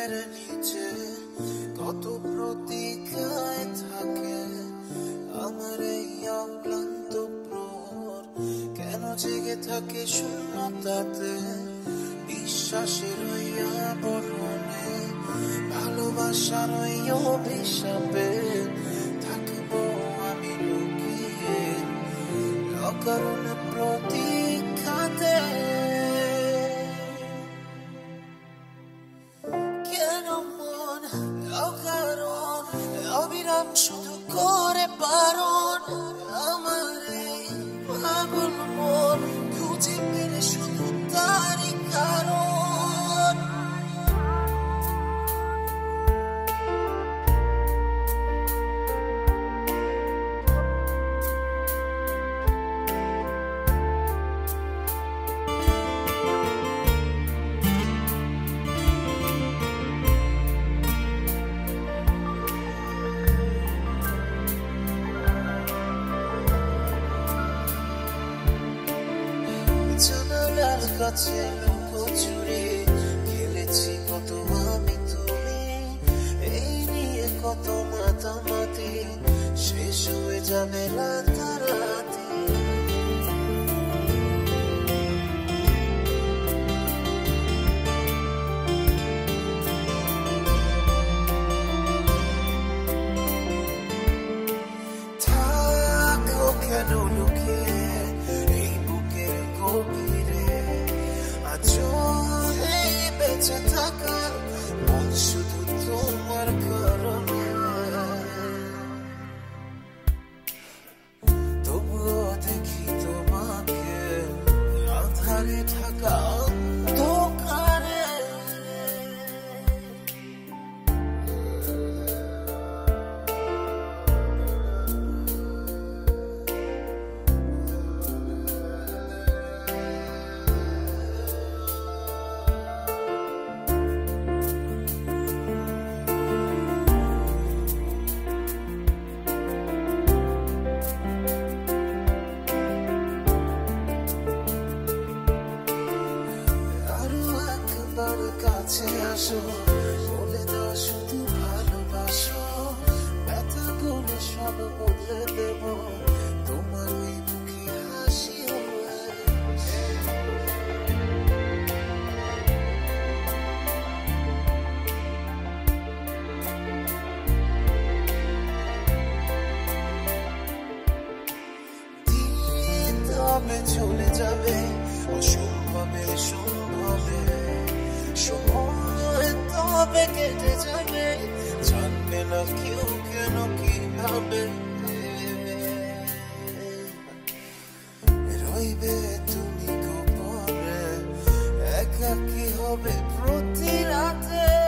চোখের নিচে কত প্রতীক্ষায় থাকে। আমার এই অক্লান্ত প্রহর কেন জেগে থাকে শূন্যতাতে? বিশ্বাসের ওই আবরণে ভালোবাসার ওই অভিশাপে থাকব আমি লুকিয়ে। অকারণ অবিরাম শুধু করে পারণ আমার এই পাগল মন খুঁজে পেলে শুধু তারই কারণ। জানালার কাছে লুকো চুরি খেলেছি কত আমি তুমি। এই নিয়ে কত মাতামাতি, শেষ হয়ে যাবে রাতারাতি কাছে আসো, বলে দাও শুধু ভালোবাসো। ব্যথা করে সব বদলে দেব, তোমার ওই মুখে হাসি চলে যাবে অসম্ভবে সম্ভবে তবে কেটে কেউ কেন কীভাবে রইবে তুমি গোপনে একাকি হবে প্রতি রাতে?